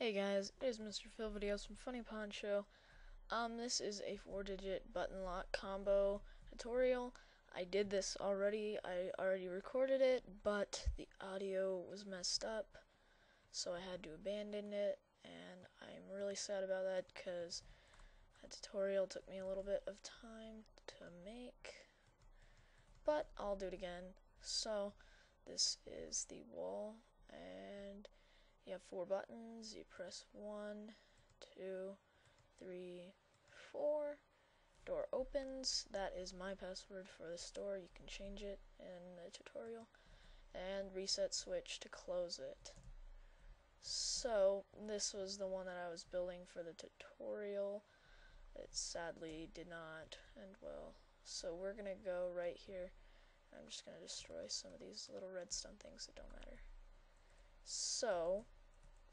Hey guys, it is Mr. Phil Videos from Funny Poncho. Um, this is a four-digit button lock combo tutorial. I did this already, I already recorded it, but the audio was messed up, so I had to abandon it, and I'm really sad about that because that tutorial took me a little bit of time to make, but I'll do it again. So, this is the wall, and you have four buttons. You press one, two, three, four. Door opens. That is my password for the store. You can change it in the tutorial. And reset switch to close it. So, this was the one that I was building for the tutorial. It sadly did not end well. So we're going to go right here. I'm just going to destroy some of these little redstone things that don't matter. So,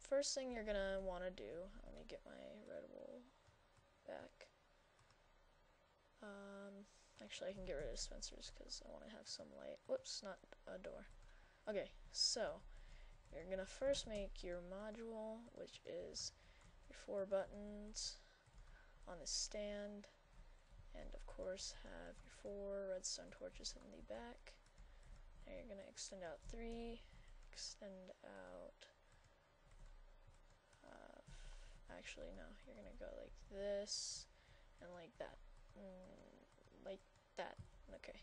first thing you're gonna want to do, let me get my red wool back. Um, actually, I can get rid of dispensers because I want to have some light. Whoops, not a door. Okay, so you're gonna first make your module, which is your four buttons on the stand, and of course have your four redstone torches in the back. And you're gonna extend out three, extend out Actually, no. You're gonna go like this and like that. Mm, like that. Okay.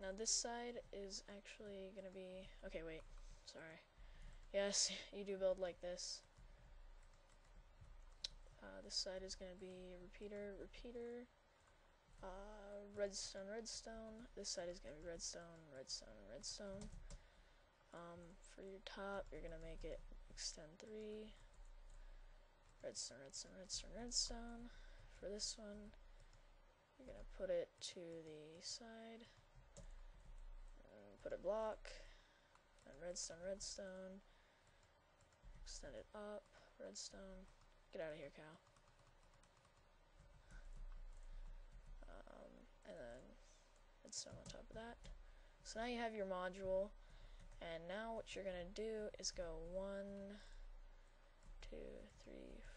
Now this side is actually gonna be... Okay, wait. Sorry. Yes, you do build like this. Uh, this side is gonna be repeater, repeater, uh, redstone, redstone. This side is gonna be redstone, redstone, redstone. Um, for your top, you're gonna make it extend three, redstone, redstone, redstone, redstone. For this one, you're gonna put it to the side, put a block, and redstone, redstone, extend it up, redstone, get out of here, cow. Um, and then redstone on top of that. So now you have your module, and now what you're gonna do is go one, two, three, four,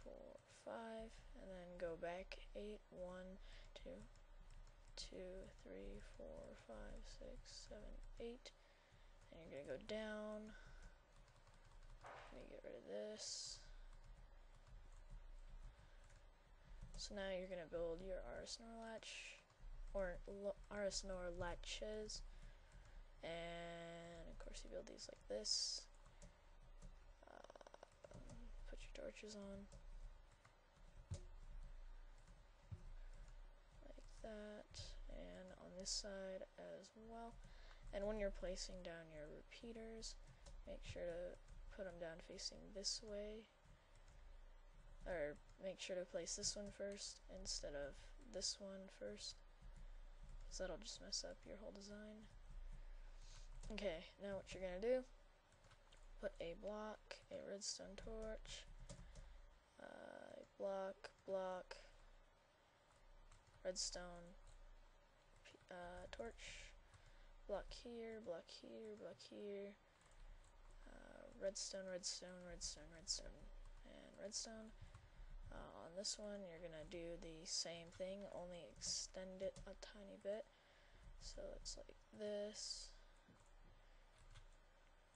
five, and then go back eight, one, two, two, three, four, five, six, seven, eight, and you're gonna go down. Let me get rid of this. So now you're gonna build your RS NOR latch, or RS NOR latches, and of course you build these like this Uh, put your torches on. Like that. And on this side as well. And when you're placing down your repeaters, make sure to put them down facing this way. Or make sure to place this one first instead of this one first. Because that'll just mess up your whole design. Okay, now what you're to do, put a block, a redstone torch, uh, block, block, redstone, uh, torch, block here, block here, block here, uh, redstone, redstone, redstone, redstone, and redstone. Uh, on this one, you're gonna do the same thing, only extend it a tiny bit. So it's like this.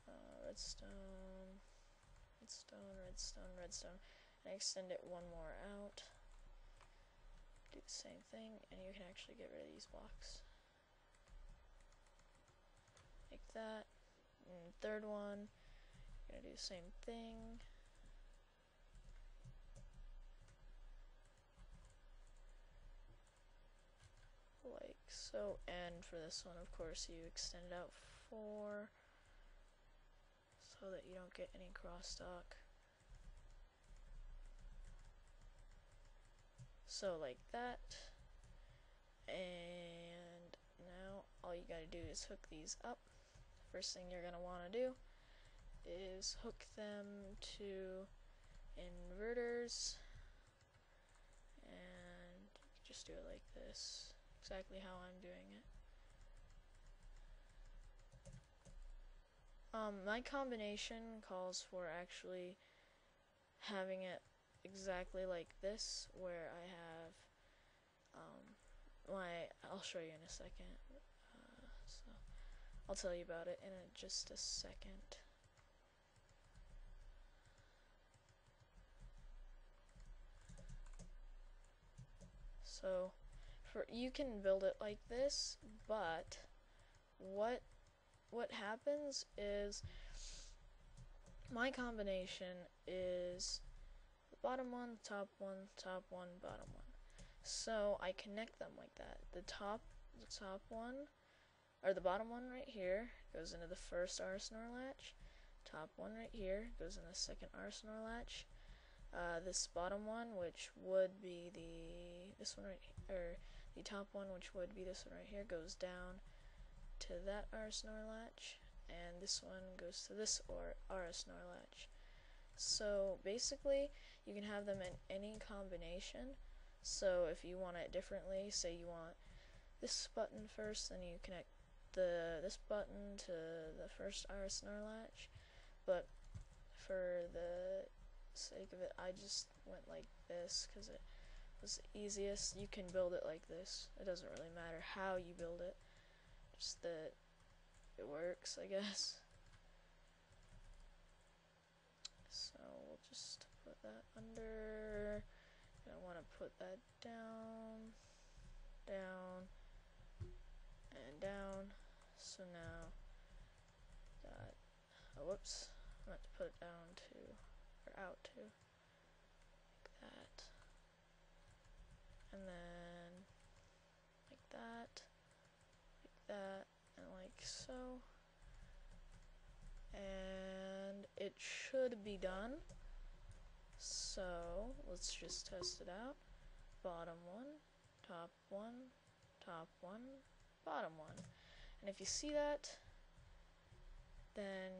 Uh, redstone, redstone, redstone, redstone and extend it one more out. Do the same thing, and you can actually get rid of these blocks. Like that. And third one, you're gonna do the same thing. Like so, and for this one, of course, you extend it out four so that you don't get any crosstalk. So like that. And now all you gotta do is hook these up. First thing you're gonna wanna do is hook them to inverters and just do it like this exactly how I'm doing it um, my combination calls for actually having it exactly like this where I have um, my I'll show you in a second uh, so I'll tell you about it in a, just a second. So for you can build it like this but what what happens is my combination is bottom one, top one, top one, bottom one. So I connect them like that. The top, the top one, or the bottom one right here goes into the first RSNOR latch. Top one right here goes in the second RSNOR latch. Uh, this bottom one, which would be the this one right, or the top one, which would be this one right here, goes down to that RSNOR latch, and this one goes to this or RSNOR latch. So basically, you can have them in any combination. So if you want it differently, say you want this button first, then you connect the this button to the first RSNOR latch. But for the sake of it, I just went like this because it was the easiest. You can build it like this. It doesn't really matter how you build it, just that it works, I guess. So we'll just put that under. And I want to put that down, down, and down. So now, that, oh, whoops, I meant to put it down to, or out to, like that. And then, like that, like that, and like so. And it should be done. So let's just test it out. Bottom one, top one, top one, bottom one. And if you see that, then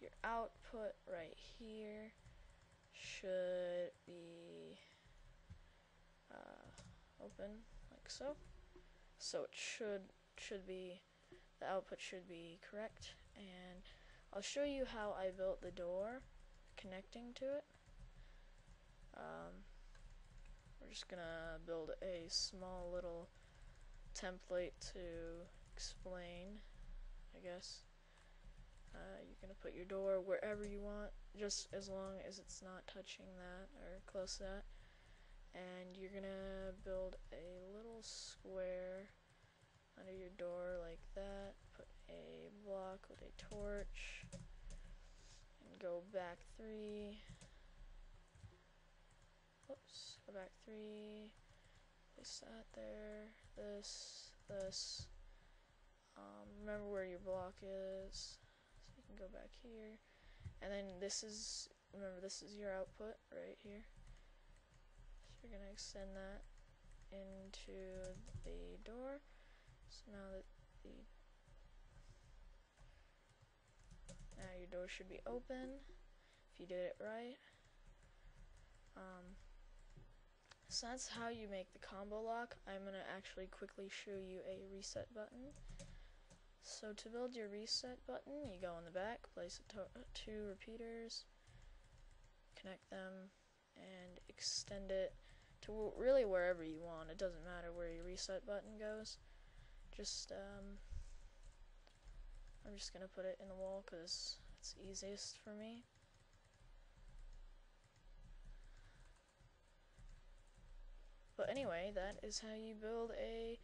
your output right here should be uh, open like so. So it should should be the output should be correct and I'll show you how I built the door connecting to it. Um, we're just gonna build a small little template to explain, I guess. Uh, you're gonna put your door wherever you want, just as long as it's not touching that or close to that. And you're gonna build a little square under your door like that. Put a block with a torch and go back three Oops, go back three. Place that there. This, this. Um, remember where your block is. So you can go back here. And then this is, remember this is your output right here. So you're going to extend that into the door. So now that the now your door should be open if you did it right. Um, so that's how you make the combo lock. I'm going to actually quickly show you a reset button. So to build your reset button, you go in the back, place two repeaters, connect them, and extend it to really wherever you want. It doesn't matter where your reset button goes. Just, um, I'm just to put it in the wall because it's easiest for me. But anyway, that is how you build a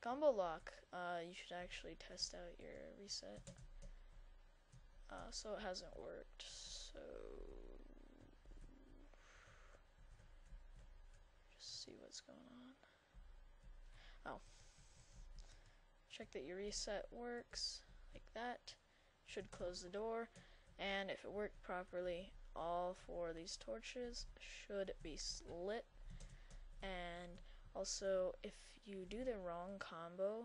combo lock. Uh, you should actually test out your reset. Uh, so it hasn't worked. So just see what's going on. Oh, check that your reset works like that. Should close the door, and if it worked properly, all four of these torches should be lit and also if you do the wrong combo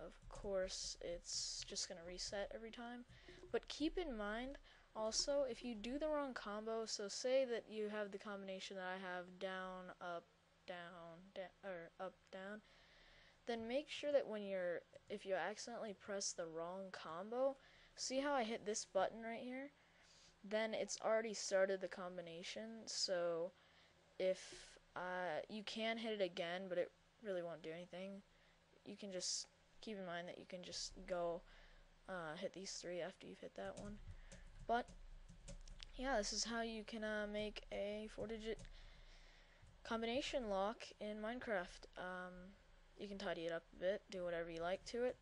of course it's just gonna reset every time but keep in mind also if you do the wrong combo so say that you have the combination that I have down up down down or up down then make sure that when you're if you accidentally press the wrong combo see how I hit this button right here then it's already started the combination. So if uh, you can hit it again, but it really won't do anything. You can just keep in mind that you can just go uh, hit these three after you've hit that one. But yeah, this is how you can uh, make a four-digit combination lock in Minecraft. Um, you can tidy it up a bit, do whatever you like to it.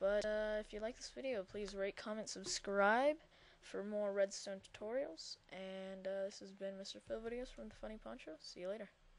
But uh, if you like this video, please rate, comment, subscribe for more redstone tutorials. And uh, this has been Mr. Phil Videos from The Funny Poncho. See you later.